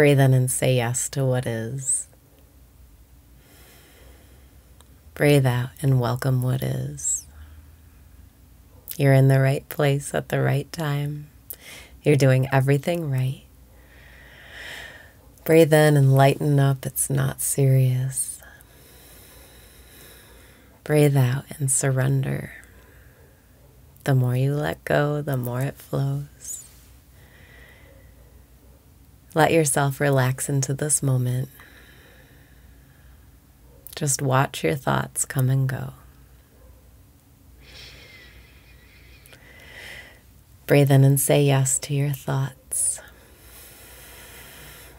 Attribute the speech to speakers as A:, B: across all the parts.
A: Breathe in and say yes to what is. Breathe out and welcome what is. You're in the right place at the right time. You're doing everything right. Breathe in and lighten up. It's not serious. Breathe out and surrender. The more you let go, the more it flows. Let yourself relax into this moment. Just watch your thoughts come and go. Breathe in and say yes to your thoughts.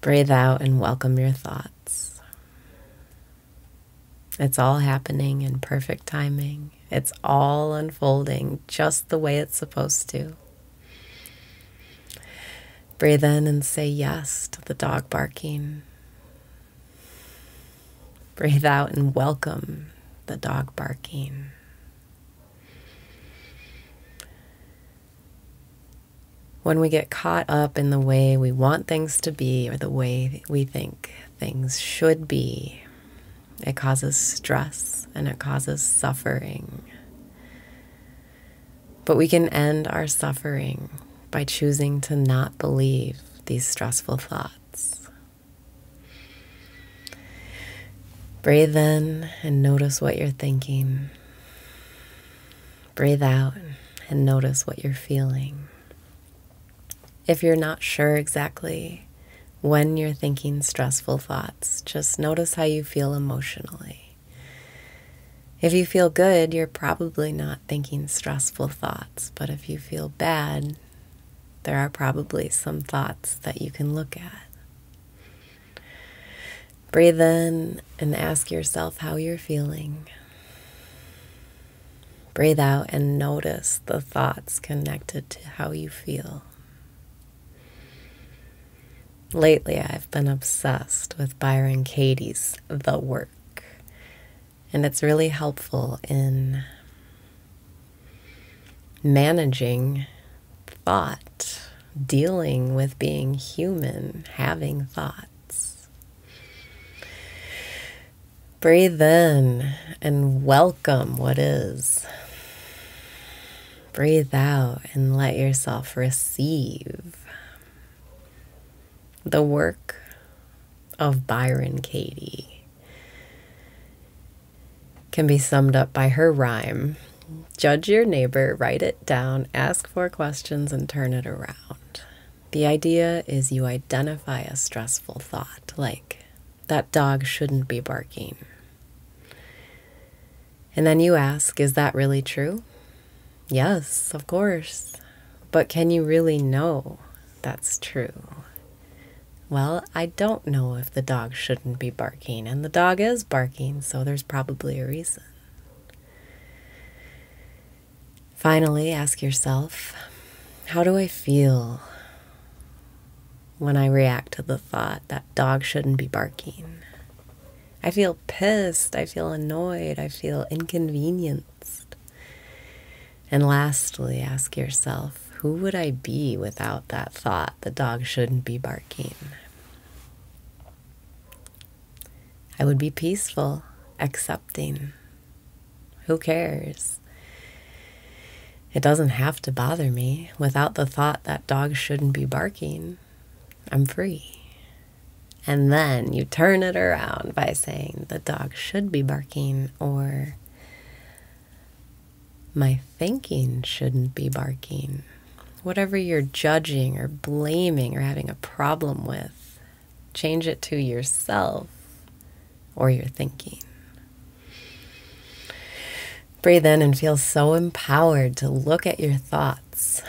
A: Breathe out and welcome your thoughts. It's all happening in perfect timing. It's all unfolding just the way it's supposed to. Breathe in and say yes to the dog barking. Breathe out and welcome the dog barking. When we get caught up in the way we want things to be or the way we think things should be, it causes stress and it causes suffering. But we can end our suffering by choosing to not believe these stressful thoughts. Breathe in and notice what you're thinking. Breathe out and notice what you're feeling. If you're not sure exactly when you're thinking stressful thoughts, just notice how you feel emotionally. If you feel good, you're probably not thinking stressful thoughts, but if you feel bad, there are probably some thoughts that you can look at. Breathe in and ask yourself how you're feeling. Breathe out and notice the thoughts connected to how you feel. Lately, I've been obsessed with Byron Katie's The Work, and it's really helpful in managing thought, dealing with being human, having thoughts. Breathe in and welcome what is. Breathe out and let yourself receive the work of Byron Katie can be summed up by her rhyme Judge your neighbor, write it down, ask four questions, and turn it around. The idea is you identify a stressful thought, like, that dog shouldn't be barking. And then you ask, is that really true? Yes, of course. But can you really know that's true? Well, I don't know if the dog shouldn't be barking, and the dog is barking, so there's probably a reason. Finally, ask yourself how do I feel when I react to the thought that dog shouldn't be barking? I feel pissed. I feel annoyed. I feel inconvenienced. And lastly, ask yourself who would I be without that thought the dog shouldn't be barking? I would be peaceful, accepting. Who cares? It doesn't have to bother me without the thought that dogs shouldn't be barking. I'm free. And then you turn it around by saying the dog should be barking or my thinking shouldn't be barking. Whatever you're judging or blaming or having a problem with, change it to yourself or your thinking. Breathe in and feel so empowered to look at your thoughts.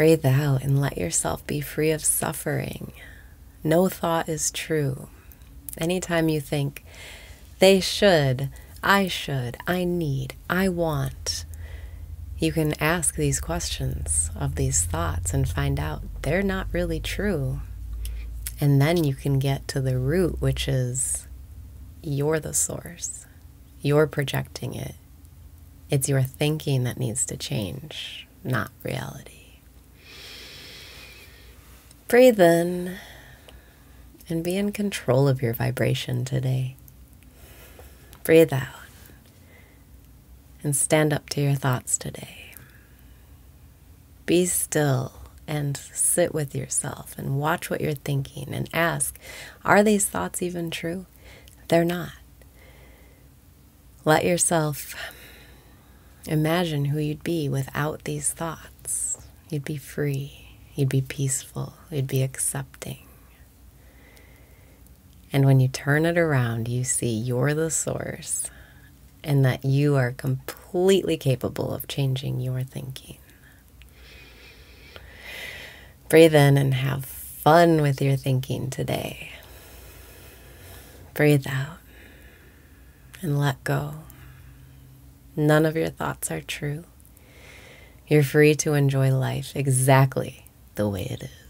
A: Breathe out and let yourself be free of suffering No thought is true. Anytime you think, they should, I should, I need, I want, you can ask these questions of these thoughts and find out they're not really true. And then you can get to the root, which is you're the source. You're projecting it. It's your thinking that needs to change, not reality. Breathe in and be in control of your vibration today. Breathe out and stand up to your thoughts today. Be still and sit with yourself and watch what you're thinking and ask are these thoughts even true? They're not. Let yourself imagine who you'd be without these thoughts. You'd be free, you'd be peaceful, you'd be accepting. And when you turn it around, you see you're the source and that you are completely capable of changing your thinking. Breathe in and have fun with your thinking today. Breathe out and let go. None of your thoughts are true. You're free to enjoy life exactly the way it is.